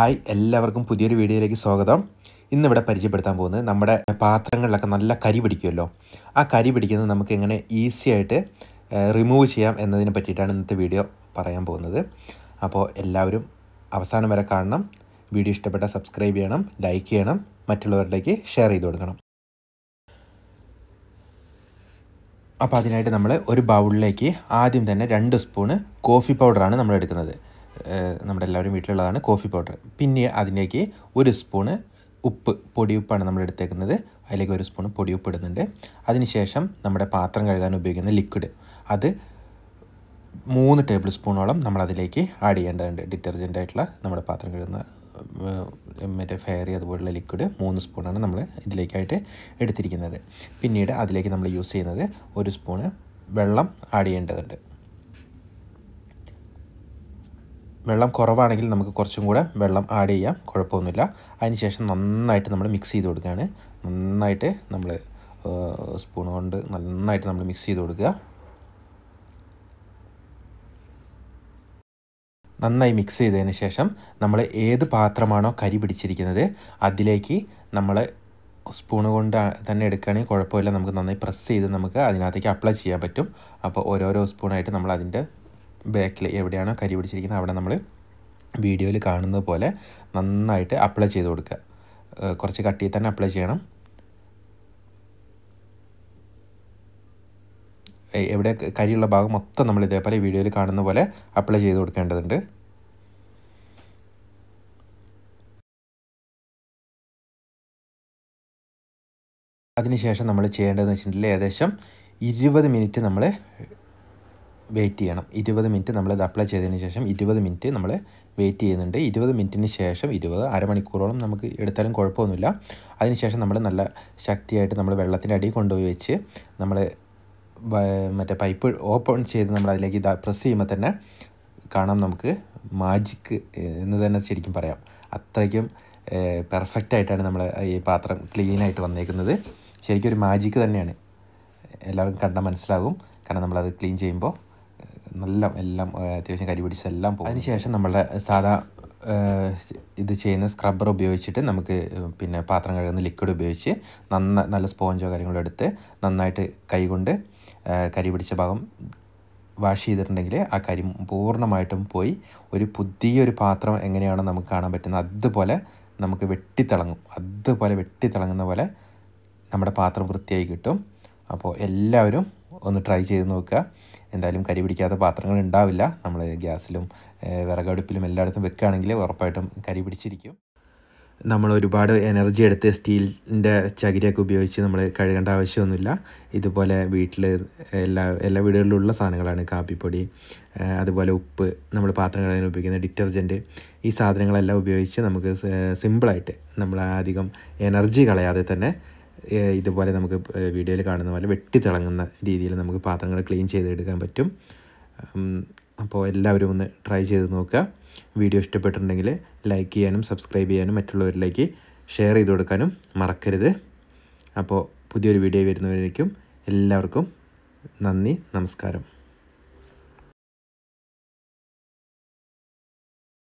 Hi എല്ലാവർക്കും പുതിയൊരു വീഡിയോയിലേക്ക് സ്വാഗതം. ഇന്നിവിടെ പരിചയപ്പെടുത്താൻ പോകുന്നത് നമ്മുടെ പാത്രങ്ങളിലൊക്കെ നല്ല കരി പിടിക്കുമല്ലോ. ആ കരി പിടിക്കുന്നത് നമുക്ക് എങ്ങനെ ഈസി ആയിട്ട് റിമൂവ് ചെയ്യാം എന്നതിനെ പറ്റിയിട്ടാണ് ഇന്നത്തെ വീഡിയോ പറയാൻ പോകുന്നത്. അപ്പോൾ എല്ലാവരും അവസാനം വരെ കാണണം. വീഡിയോ ഇഷ്ടപ്പെട്ട സബ്സ്ക്രൈബ് ചെയ്യണം ലൈക്ക് ചെയ്യണം മറ്റുള്ളവരിലേക്ക് ഷെയർ ചെയ്ത് കൊടുക്കണം. അപ്പോൾ അതിനായിട്ട് നമ്മൾ ഒരു ബൗളിലേക്ക് ആദ്യം തന്നെ രണ്ട് സ്പൂണ് കോഫി പൗഡറാണ് നമ്മൾ എടുക്കുന്നത്. നമ്മുടെ എല്ലാവരും വീട്ടിലുള്ളതാണ് കോഫി പൗഡർ. പിന്നെ അതിലേക്ക് ഒരു സ്പൂണ് ഉപ്പ് പൊടിയുപ്പാണ് നമ്മൾ എടുത്തേക്കുന്നത്. അതിലേക്ക് ഒരു സ്പൂൺ പൊടിയുപ്പ് ഇടുന്നുണ്ട്. അതിനുശേഷം നമ്മുടെ പാത്രം കഴുകാൻ ഉപയോഗിക്കുന്ന ലിക്വിഡ്. അത് മൂന്ന് ടേബിൾ സ്പൂണോളം നമ്മൾ അതിലേക്ക് ആഡ് ചെയ്യേണ്ടതുണ്ട്. ഡിറ്റർജന്റ് ആയിട്ടുള്ള നമ്മുടെ പാത്രം കഴുകുന്ന മറ്റേ ഫെയറി അതുപോലുള്ള ലിക്വിഡ് മൂന്ന് സ്പൂണാണ് നമ്മൾ ഇതിലേക്കായിട്ട് എടുത്തിരിക്കുന്നത്. പിന്നീട് അതിലേക്ക് നമ്മൾ യൂസ് ചെയ്യുന്നത് ഒരു സ്പൂണ് വെള്ളം ആഡ് ചെയ്യേണ്ടതുണ്ട്. വെള്ളം കുറവാണെങ്കിൽ നമുക്ക് കുറച്ചും കൂടെ വെള്ളം ആഡ് ചെയ്യാം. കുഴപ്പമൊന്നുമില്ല. അതിനുശേഷം നന്നായിട്ട് നമ്മൾ മിക്സ് ചെയ്ത് കൊടുക്കുകയാണ്. നന്നായിട്ട് നമ്മൾ സ്പൂൺ കൊണ്ട് നന്നായിട്ട് നമ്മൾ മിക്സ് ചെയ്ത് കൊടുക്കുക. നന്നായി മിക്സ് ചെയ്തതിന് ശേഷം നമ്മൾ ഏത് പാത്രമാണോ കരി പിടിച്ചിരിക്കുന്നത് അതിലേക്ക് നമ്മൾ സ്പൂൺ കൊണ്ട് തന്നെ എടുക്കുകയാണെങ്കിൽ കുഴപ്പമില്ല. നമുക്ക് നന്നായി പ്രസ് ചെയ്ത് നമുക്ക് അതിനകത്തേക്ക് അപ്ലൈ ചെയ്യാൻ പറ്റും. അപ്പോൾ ഓരോരോ സ്പൂണായിട്ട് നമ്മൾ അതിന്റെ ബാക്കിൽ എവിടെയാണോ കരി പിടിച്ചിരിക്കുന്നത് അവിടെ നമ്മൾ വീഡിയോയിൽ കാണുന്നത് പോലെ നന്നായിട്ട് അപ്ലൈ ചെയ്ത് കൊടുക്കുക. കുറച്ച് കട്ടിയിൽ തന്നെ അപ്ലൈ ചെയ്യണം. എവിടെ കരിയുള്ള ഭാഗം മൊത്തം നമ്മൾ ഇതേപോലെ വീഡിയോയിൽ കാണുന്ന പോലെ അപ്ലൈ ചെയ്ത് കൊടുക്കേണ്ടതുണ്ട്. അതിനുശേഷം നമ്മൾ ചെയ്യേണ്ടതെന്ന് വെച്ചിട്ടുണ്ടെങ്കിൽ ഏകദേശം ഇരുപത് മിനിറ്റ് നമ്മൾ വെയിറ്റ് ചെയ്യണം. ഇരുപത് മിനിറ്റ് നമ്മൾ ഇത് അപ്ലൈ ചെയ്തതിന് ശേഷം ഇരുപത് മിനിറ്റ് നമ്മൾ വെയിറ്റ് ചെയ്യുന്നുണ്ട്. ഇരുപത് മിനിറ്റിന് ശേഷം ഇരുപത് അരമണിക്കൂറോളം നമുക്ക് എടുത്താലും കുഴപ്പമൊന്നുമില്ല. അതിനുശേഷം നമ്മൾ നല്ല ശക്തിയായിട്ട് നമ്മൾ വെള്ളത്തിന്റെ അടിയിൽ കൊണ്ടുപോയി വെച്ച് നമ്മൾ മറ്റേ പൈപ്പ് ഓപ്പൺ ചെയ്ത് നമ്മൾ അതിലേക്ക് പ്രസ് ചെയ്യുമ്പോൾ തന്നെ കാണാം നമുക്ക് മാജിക്ക് എന്ന് തന്നെ ശരിക്കും പറയാം. അത്രയ്ക്കും പെർഫെക്റ്റ് ആയിട്ടാണ് നമ്മൾ ഈ പാത്രം ക്ലീനായിട്ട് വന്നേക്കുന്നത്. ശരിക്കും ഒരു മാജിക്ക് തന്നെയാണ്. എല്ലാവരും കണ്ടാൽ മനസ്സിലാകും. കാരണം നമ്മളത് ക്ലീൻ ചെയ്യുമ്പോൾ നല്ല എല്ലാം അത്യാവശ്യം കരി പിടിച്ച് എല്ലാം പോകും. അതിനുശേഷം നമ്മളുടെ സാധാ ഇത് ചെയ്യുന്ന സ്ക്രബ്ബർ ഉപയോഗിച്ചിട്ട് നമുക്ക് പിന്നെ പാത്രം കഴുകുന്ന ലിക്വിഡ് ഉപയോഗിച്ച് നന്ന നല്ല സ്പോഞ്ചോ കാര്യങ്ങളോ എടുത്ത് നന്നായിട്ട് കൈകൊണ്ട് കരി പിടിച്ച ഭാഗം വാഷ് ചെയ്തിട്ടുണ്ടെങ്കിൽ ആ കരി പൂർണമായിട്ടും പോയി. ഒരു പുതിയൊരു പാത്രം എങ്ങനെയാണോ നമുക്ക് കാണാൻ പറ്റുന്നത് അതുപോലെ നമുക്ക് വെട്ടിത്തിളങ്ങും. അതുപോലെ വെട്ടിത്തിളങ്ങുന്ന പോലെ നമ്മുടെ പാത്രം വൃത്തിയായി കിട്ടും. അപ്പോൾ എല്ലാവരും ഒന്ന് ട്രൈ ചെയ്ത് നോക്കുക. എന്തായാലും കരി പിടിക്കാത്ത പാത്രങ്ങൾ ഉണ്ടാവില്ല. നമ്മൾ ഗ്യാസിലും വിറകടുപ്പിലും എല്ലായിടത്തും വെക്കുകയാണെങ്കിൽ ഉറപ്പായിട്ടും കരി പിടിച്ചിരിക്കും. നമ്മൾ ഒരുപാട് എനർജി എടുത്ത് സ്റ്റീലിന്റെ ചകിരിയൊക്കെ ഉപയോഗിച്ച് നമ്മൾ കഴുകേണ്ട ആവശ്യമൊന്നുമില്ല. ഇതുപോലെ വീട്ടിൽ എല്ലാ എല്ലാ വീടുകളിലുള്ള സാധനങ്ങളാണ്. കാപ്പിപ്പൊടി അതുപോലെ ഉപ്പ് നമ്മൾ പാത്രം കഴുകാൻ ഉപയോഗിക്കുന്ന ഡിറ്റർജന്റ് ഈ സാധനങ്ങളെല്ലാം ഉപയോഗിച്ച് നമുക്ക് സിമ്പിളായിട്ട് നമ്മൾ അധികം എനർജി കളയാതെ തന്നെ ഇതുപോലെ നമുക്ക് വീഡിയോയിൽ കാണുന്ന പോലെ വെട്ടിത്തിളങ്ങുന്ന രീതിയിൽ നമുക്ക് പാത്രങ്ങൾ ക്ലീൻ ചെയ്തെടുക്കാൻ പറ്റും. അപ്പോൾ എല്ലാവരും ഒന്ന് ട്രൈ ചെയ്ത് നോക്കുക. വീഡിയോ ഇഷ്ടപ്പെട്ടിട്ടുണ്ടെങ്കിൽ ലൈക്ക് ചെയ്യാനും സബ്സ്ക്രൈബ് ചെയ്യാനും മറ്റുള്ളവരിലേക്ക് ഷെയർ ചെയ്ത് കൊടുക്കാനും മറക്കരുത്. അപ്പോൾ പുതിയൊരു വീഡിയോ വരുന്നവരേക്കും എല്ലാവർക്കും നന്ദി നമസ്കാരം.